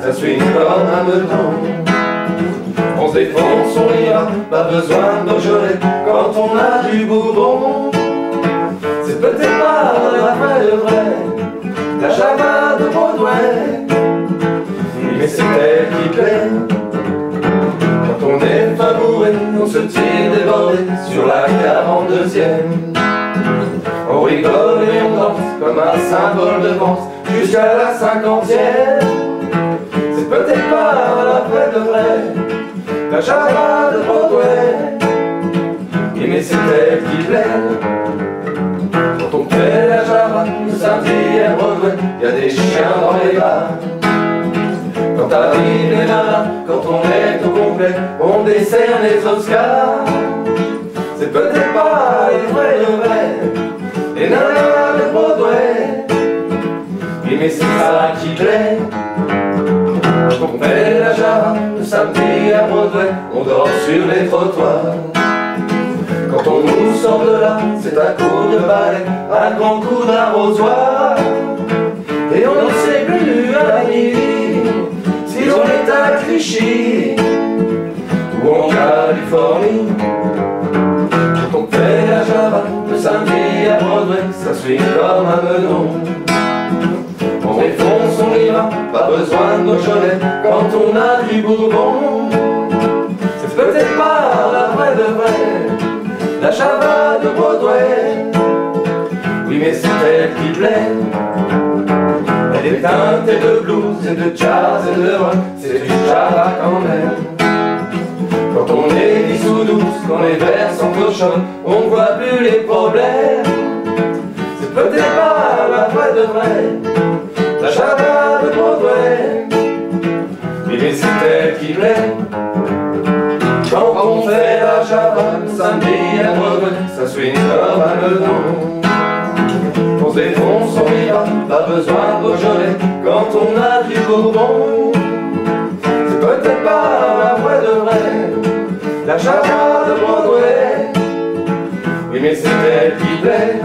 ça suit comme un meton. On se défend, on sourira, pas besoin d'enjôler quand on a du bourbon. C'est peut-être pas la vraie de vrai, la java de Broadway. Mais c'est elle qui plaît. Quand on est fabouré, on se tire débordé sur la 42e. On rigole et on danse comme un symbole de vente jusqu'à la cinquantième. Java de Broadway, mais c'est elle qui plaît. Quand on fait la Java de samedi à Broadway, y a des chiens dans les bars. Quand arrive les nanas, quand on est au complet, on décerne les Oscars. C'est peut-être pas les vrais de vrai, les nanas de Broadway, mais c'est ça qui plaît. Quand on fait la Java le samedi à Broadway, on dort sur les trottoirs. Quand on nous sort de là, c'est un coup de balai, un grand coup d'arrosoir. Et on ne sait plus à la nuit si l'on est à Clichy ou en Californie. Quand on fait la Java le samedi à Broadway, ça suit comme un menon. Pas besoin de Beaujolais quand on a du Bourbon. C'est peut-être pas la vraie de vraie, la Java de Broadway. Oui, mais c'est elle qui plaît. Elle est teintée de blues et de jazz et de rock, c'est du Java quand même. Quand on est dissous douce, quand les vers sont cochonnes, on voit plus les problèmes. C'est peut-être pas la vraie de de Mais c'est elle qui plaît. Quand on fait la le samedi à Broadway, ça swing comme un meudon. On se défonce, on y va, pas besoin de Beaujolais quand on a du Bourbon. C'est peut-être pas la vraie de vrai, la Java de Broadway. Mais c'est elle qui plaît.